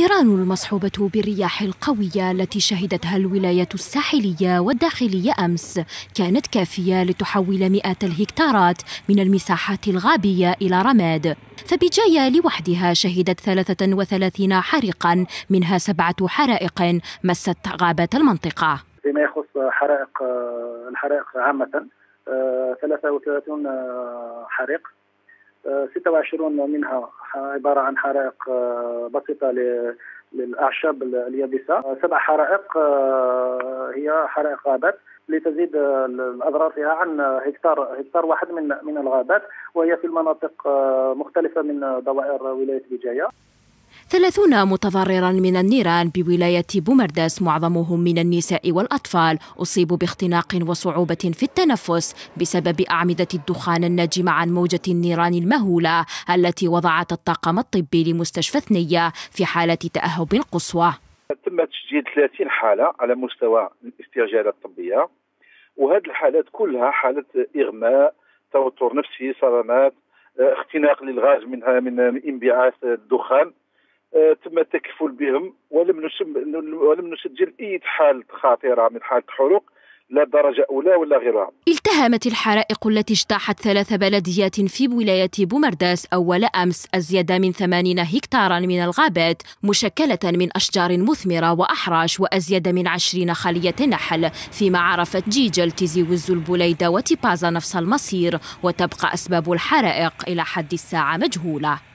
النيران المصحوبة بالرياح القوية التي شهدتها الولاية الساحلية والداخلية أمس كانت كافية لتحول مئات الهكتارات من المساحات الغابية إلى رماد. فبجاية لوحدها شهدت 33 حريقا منها سبعة حرائق مست غابات المنطقة. فيما يخص حرائق الحرائق عامة 33 حريق 26 منها عبارة عن حرائق آه، بسيطة للأعشاب اليابسة. سبع حرائق آه، هي حرائق غابات لتزيد الأضرار فيها عن هكتار هكتار واحد من من الغابات وهي في المناطق آه، مختلفة من دوائر ولاية بجايه ثلاثون متضررا من النيران بولاية بومرداس معظمهم من النساء والأطفال أصيبوا باختناق وصعوبة في التنفس بسبب أعمدة الدخان الناجمة عن موجة النيران المهولة التي وضعت الطاقم الطبي لمستشفى ثنية في حالة تأهب قصوى. تم تسجيل 30 حالة على مستوى الاستعجالات الطبية وهذه الحالات كلها حالة إغماء توتر نفسي صدمات اختناق للغاز منها من انبعاث الدخان. تم التكفل بهم. ولم ولم نسجل اي حالة خطيره من حالة حروق لا درجة أولى ولا غيرها التهمت الحرائق التي اجتاحت ثلاث بلديات في ولاية بومرداس أول أمس أزيد من ثمانين هكتارا من الغابات مشكلة من أشجار مثمرة وأحراش وأزيد من عشرين خلية نحل. فيما عرفت جيجل تيزي وز البوليدة وتيبازا نفس المصير وتبقى أسباب الحرائق إلى حد الساعة مجهولة.